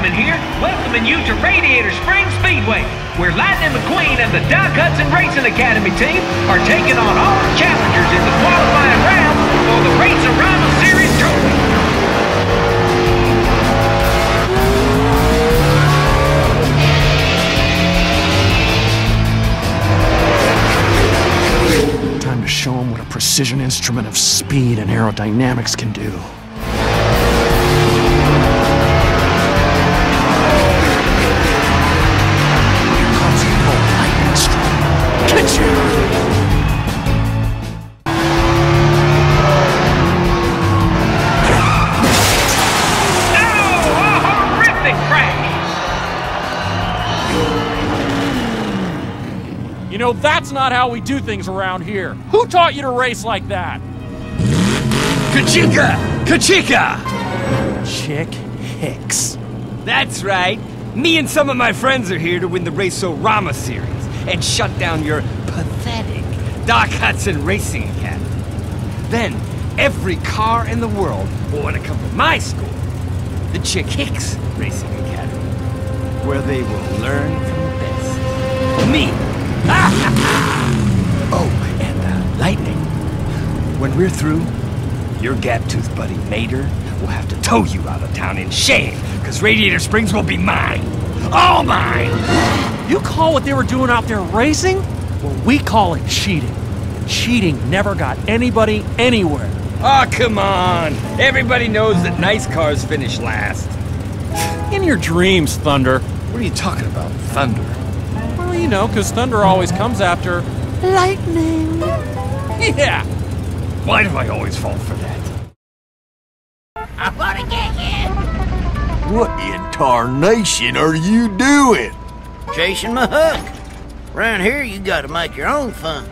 Blackman here, welcoming you to Radiator Springs Speedway, where Lightning McQueen and the Doc Hudson Racing Academy team are taking on all the challengers in the qualifying round for the Race-O-Rama Series trophy. Time to show them what a precision instrument of speed and aerodynamics can do. Know, that's not how we do things around here. Who taught you to race like that? Kachika! Kachika! Chick Hicks. That's right. Me and some of my friends are here to win the Race-O-Rama series and shut down your pathetic Doc Hudson Racing Academy. Then, every car in the world will want to come to my school, the Chick Hicks Racing Academy, where they will learn from the best. Me! oh, and uh, Lightning. When we're through, your gap-toothed buddy Mater will have to tow you out of town in shame, because Radiator Springs will be mine. All mine! You call what they were doing out there racing? Well, we call it cheating. Cheating never got anybody anywhere. Oh, come on! Everybody knows that nice cars finish last. In your dreams, Thunder. What are you talking about, Thunder? Well, you know, because Thunder always comes after. Lightning. Yeah! Why do I always fall for that? I want to get you. What in tarnation are you doing? Chasing my hook. Around here, you gotta make your own fun.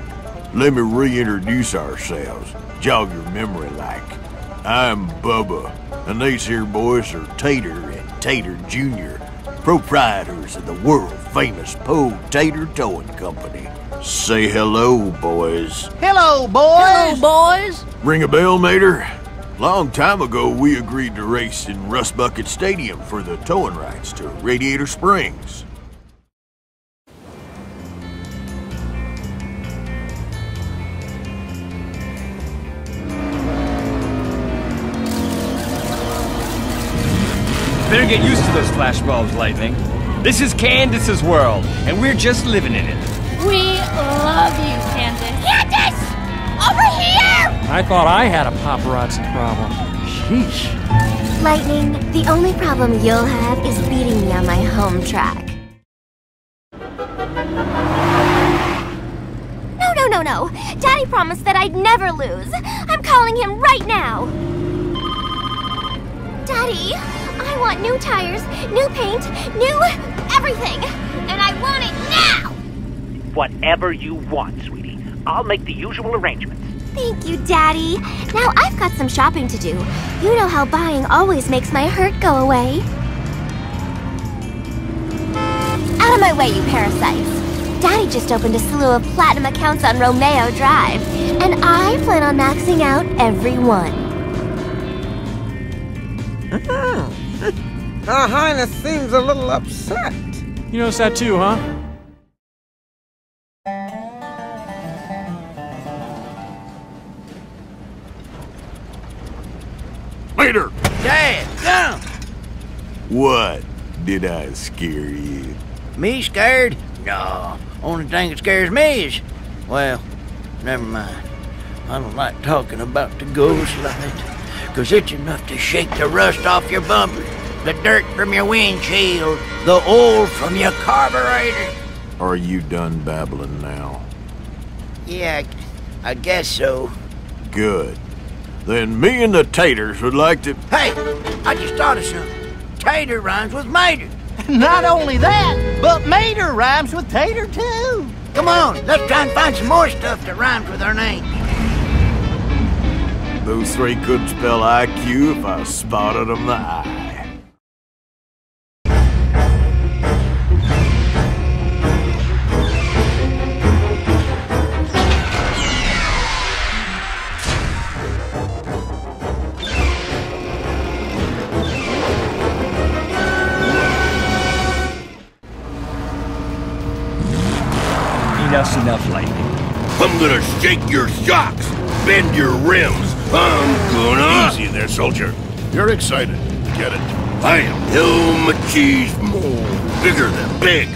Let me reintroduce ourselves. Jog your memory like. I'm Bubba, and these here boys are Tater and Tater Jr., proprietors of the world famous Poe Tater Towing Company. Say hello, boys. Hello, boys. Hello, boys. Ring a bell, Mater? Long time ago, we agreed to race in Rust Bucket Stadium for the towing rights to Radiator Springs. Better get used to those flashbulbs, Lightning. This is Candace's world, and we're just living in it. We love you, Candace. Candace! Over here! I thought I had a paparazzi problem. Sheesh. Lightning, the only problem you'll have is beating me on my home track. No, no, no, no. Daddy promised that I'd never lose. I'm calling him right now. Daddy, I want new tires, new paint, new everything. And I want it now! Whatever you want, sweetie. I'll make the usual arrangements. Thank you, Daddy. Now I've got some shopping to do. You know how buying always makes my hurt go away. Out of my way, you parasites. Daddy just opened a slew of platinum accounts on Romeo Drive, and I plan on maxing out every one. Mm-hmm. Uh-huh, Her Highness seems a little upset. You notice that too, huh? Later! Dad, come. What? Did I scare you? Me scared? No. Only thing that scares me is, well, never mind. I don't like talking about the ghost light, 'cause it's enough to shake the rust off your bumper, the dirt from your windshield, the oil from your carburetor. Are you done babbling now? Yeah, I, I guess so. Good. Then me and the taters would like to. Hey, I just thought of something. Tater rhymes with mater. Not only that, but Mater rhymes with Tater too. Come on, let's try and find some more stuff that rhymes with our name. Those three could spell IQ if I spotted them the eye. Shake your shocks, bend your rims. I'm gonna... Easy there, soldier. You're excited. Get it. I am El Machismo. Bigger than big,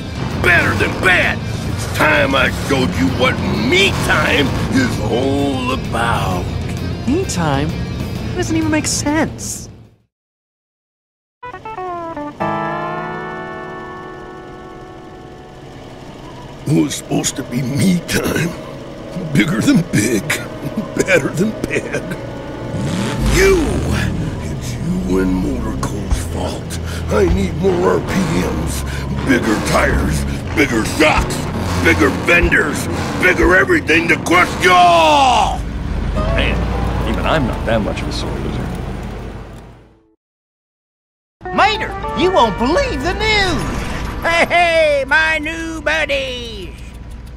better than bad. It's time I showed you what me time is all about. Me time? That doesn't even make sense. It was supposed to be me time. Bigger than big, better than bad. You! It's you and Motorco's fault. I need more RPMs, bigger tires, bigger shocks, bigger vendors, bigger everything to crush you all! Man, even I'm not that much of a sore loser. Mater, you won't believe the news! Hey, hey, my new buddies!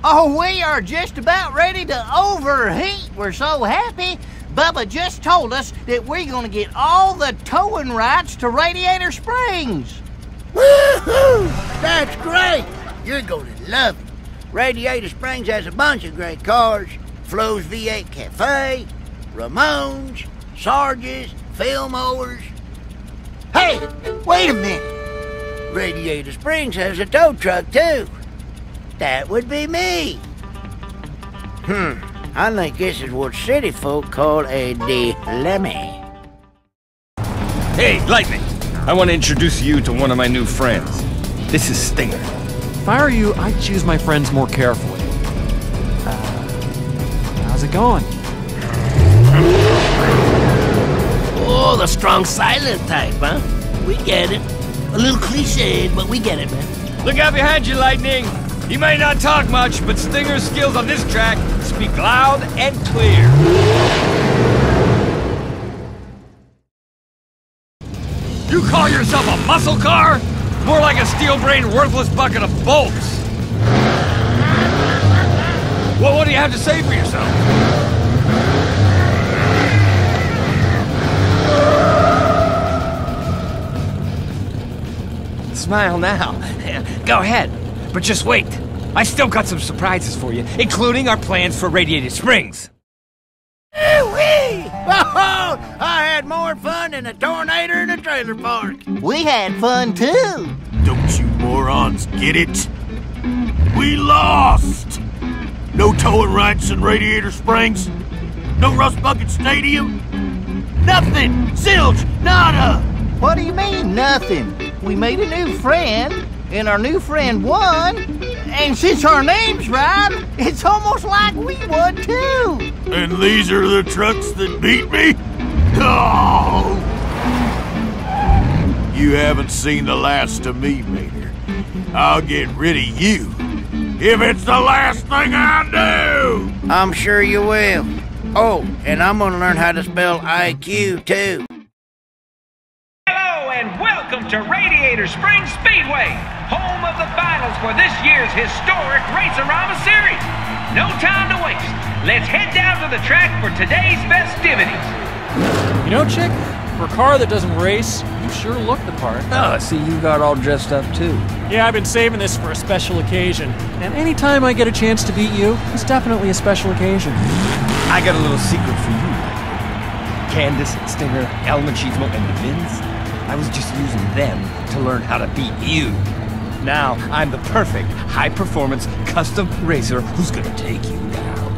Oh, we are just about ready to overheat. We're so happy. Bubba just told us that we're going to get all the towing rights to Radiator Springs. Woohoo! That's great! You're going to love it. Radiator Springs has a bunch of great cars. Flo's V8 Cafe, Ramones, Sarges, Fillmores. Hey, wait a minute. Radiator Springs has a tow truck, too. That would be me. Hmm, I think this is what city folk call a dilemma. Hey, Lightning! I want to introduce you to one of my new friends. This is Stinger. If I were you, I'd choose my friends more carefully. Uh, how's it going? Oh, the strong silent type, huh? We get it. A little cliched, but we get it, man. Look out behind you, Lightning! He may not talk much, but Stinger's skills on this track speak loud and clear. You call yourself a muscle car? More like a steel-brained, worthless bucket of bolts. Well, what do you have to say for yourself? Smile now. Go ahead. But just wait. I still got some surprises for you, including our plans for Radiator Springs. Wee! Oh, I had more fun than a tornado in a trailer park. We had fun too. Don't you morons get it? We lost! No towing rights in Radiator Springs? No Rust Bucket Stadium? Nothing! Zilch! Nada! What do you mean, nothing? We made a new friend, and our new friend won. And since our name's right, it's almost like we won too. And these are the trucks that beat me? Oh! You haven't seen the last of me, Mater. I'll get rid of you if it's the last thing I do! I'm sure you will. Oh, and I'm gonna learn how to spell IQ too. Hello and welcome to Radiator Springs Speedway, home of the finals for this year's historic Race-O-Rama Series. No time to waste. Let's head down to the track for today's festivities. You know, Chick, for a car that doesn't race, you sure look the part. Oh, see, you got all dressed up too. Yeah, I've been saving this for a special occasion. And anytime I get a chance to beat you, it's definitely a special occasion. I got a little secret for you. Candace, Stinger, El Machismo, and the Vins. I was just using them to learn how to beat you. Now, I'm the perfect high-performance custom racer who's gonna take you down.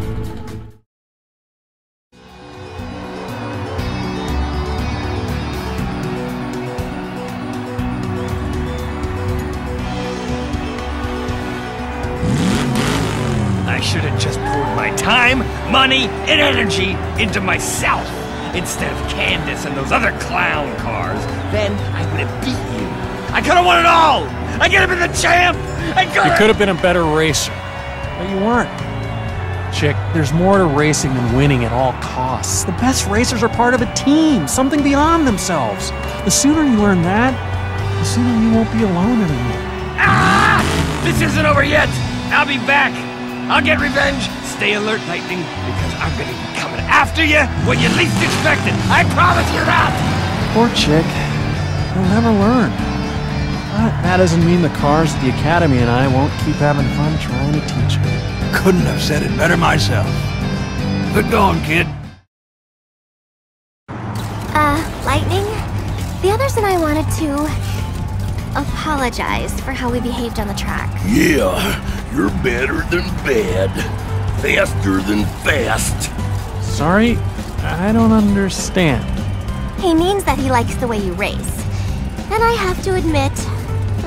I should have just poured my time, money, and energy into myself instead of Candace and those other clown cars. Then I would have beat you. I could have won it all! I could have been the champ! I could You could have been a better racer, but you weren't. Chick, there's more to racing than winning at all costs. The best racers are part of a team, something beyond themselves. The sooner you learn that, the sooner you won't be alone anymore. Ah! This isn't over yet! I'll be back! I'll get revenge! Stay alert, Lightning, because I'm gonna be coming after you when you least expect it! I promise you that! Poor Chick. He'll never learn. But that doesn't mean the cars at the Academy and I won't keep having fun trying to teach her. Couldn't have said it better myself. Good going, kid. Uh, Lightning? The others and I wanted to apologize for how we behaved on the track. Yeah, you're better than bad. Faster than fast. Sorry, I don't understand. He means that he likes the way you race. And I have to admit,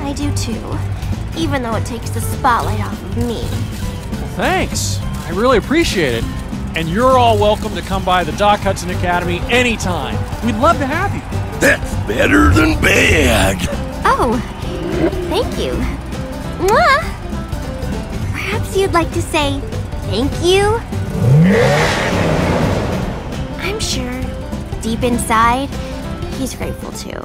I do too. Even though it takes the spotlight off of me. Well, thanks. I really appreciate it. And you're all welcome to come by the Doc Hudson Academy anytime. We'd love to have you. That's better than bad. Oh, thank you. Mwah! Perhaps you'd like to say thank you? I'm sure, deep inside, he's grateful too.